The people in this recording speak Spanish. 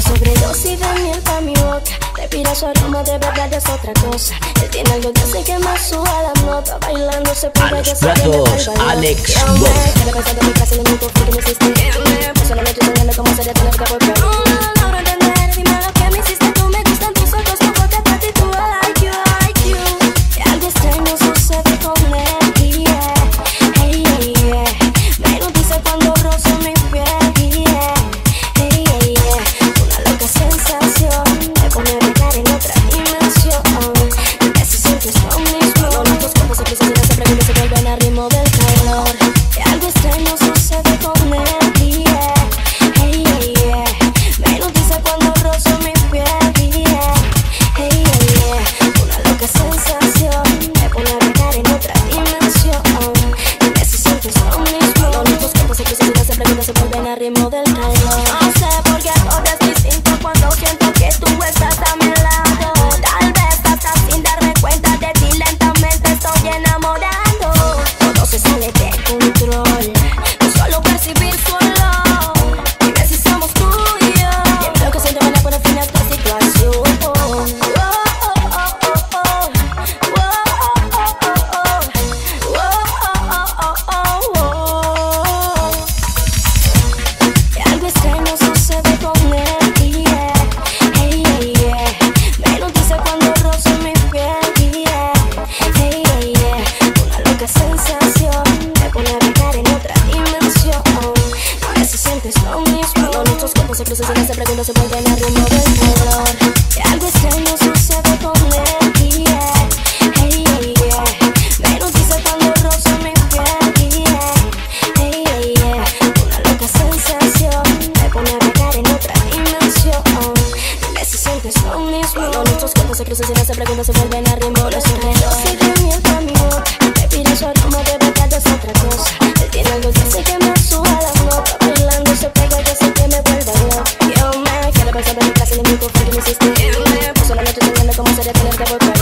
Una sobredosis de miel pa' mi boca. Respira su aroma, de verdad es otra cosa. Él tiene algo que hace que más suba la nota. Bailando se puede que Alex ven a ritmo del calor. los cuerpos se cruzan sin hacer preguntas se vuelven a ritmo del color. Algo extraño sucede con el día. Hey, hey, yeah. Menos dice tan rosa mi piel. Yeah. Hey, yeah. Una loca sensación me pone a pecar en otra dimensión. Dime si sientes lo. Cuando nuestros cuerpos se cruzan sin hacer preguntas se vuelven a ritmo del. Pero que les devuelvo